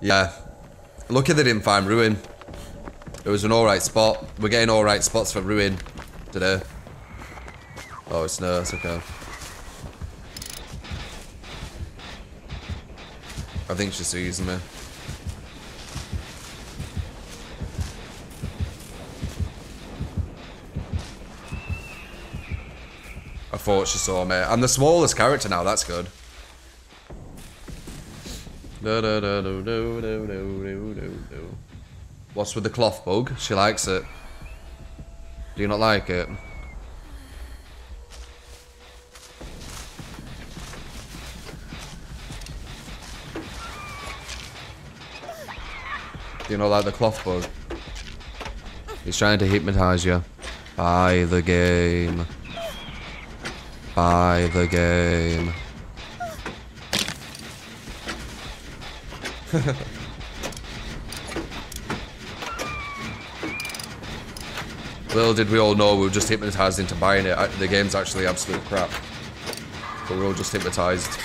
Yeah. Lucky they didn't find Ruin. It was an alright spot. We're getting alright spots for Ruin today. Oh, it's nurse, okay. I think she's sees me. I thought she saw me. I'm the smallest character now, that's good. What's with the cloth bug? She likes it. Do you not like it? Do you not like the cloth bug? He's trying to hypnotize you. Buy the game. Buy the game. Little did we all know we were just hypnotized into buying it. The game's actually absolute crap. But we're all just hypnotized.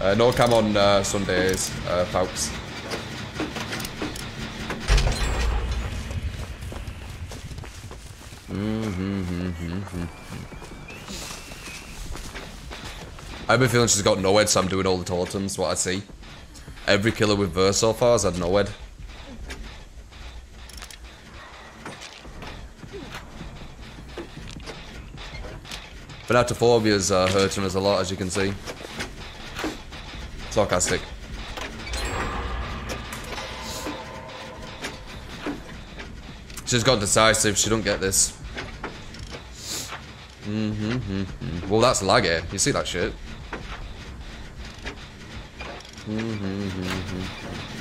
uh, no cam on uh, Sundays, uh, folks. I have a feeling she's got NOED, so I'm doing all the totems, what I see. Every killer with verse so far has had no head. Thanatophobia's uh, hurting us a lot, as you can see. Sarcastic. She's got decisive, she don't get this. Mm -hmm, mm -hmm. Well, that's laggy. You see that shit? Mm -hmm,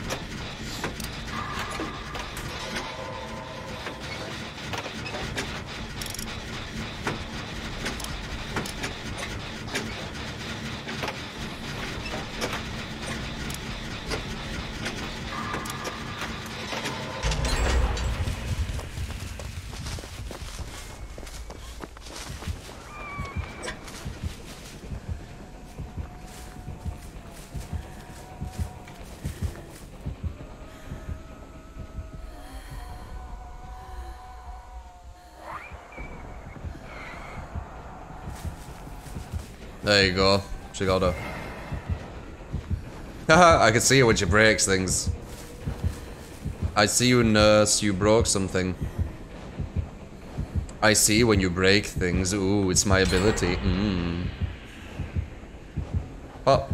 There you go. She got her. Haha, I can see you when she breaks things. I see you, nurse. You broke something. I see when you break things. Ooh, it's my ability. Mmm. Oh.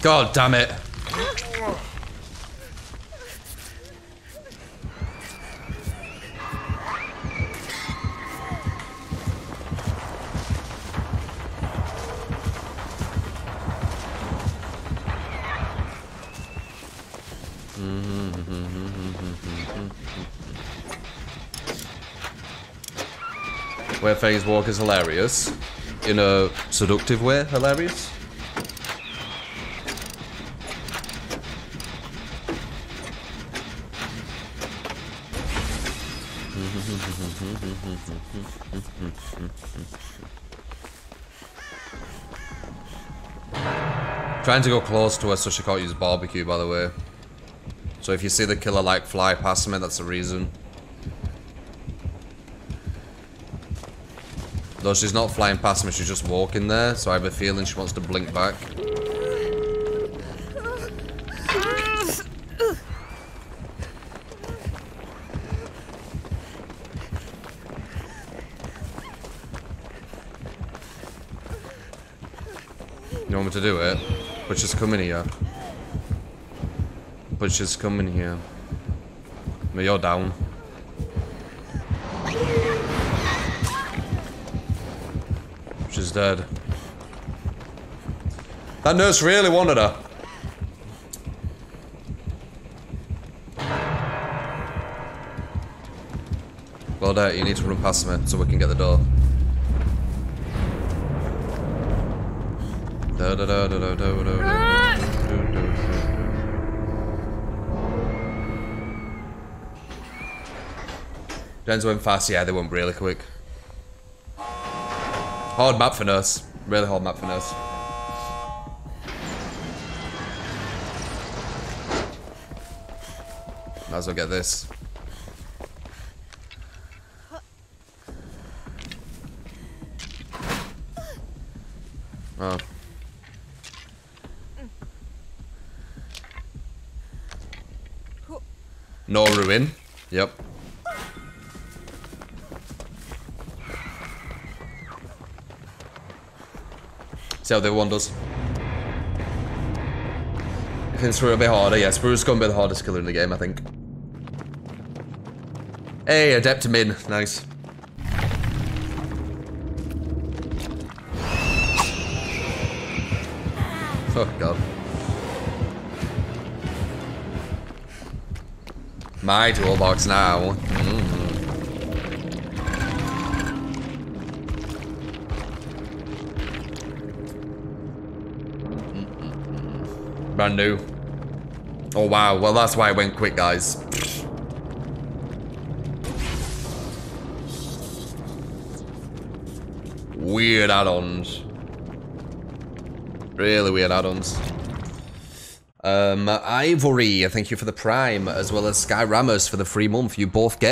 God damn it. Where Phase Walk is hilarious. In a seductive way, hilarious. Trying to go close to her so she can't use barbecue, by the way. So if you see the killer like fly past me, that's the reason. Though she's not flying past me, she's just walking there, so I have a feeling she wants to blink back. You want me to do it? But she's coming here. But she's coming here. But you're down. She's dead. That nurse really wanted her. Lord, you need to run past me so we can get the door. James went fast, yeah, they went really quick. Hard map for Nurse. Really hard map for Nurse. Might as well get this. Oh. No ruin. Yep. See how other one does. I think Sprue a bit harder. Yeah, Sprue's going to be the hardest killer in the game, I think. Hey, Adept Min. Nice. Oh, God. My toolbox now. Brand new. Oh wow, well that's why it went quick guys. Weird add-ons. Really weird add-ons. Um, Ivory, I thank you for the Prime, as well as Sky for the free month. You both get